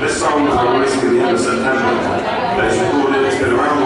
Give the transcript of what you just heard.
This song was released at the end of September. They should call it It's Been Around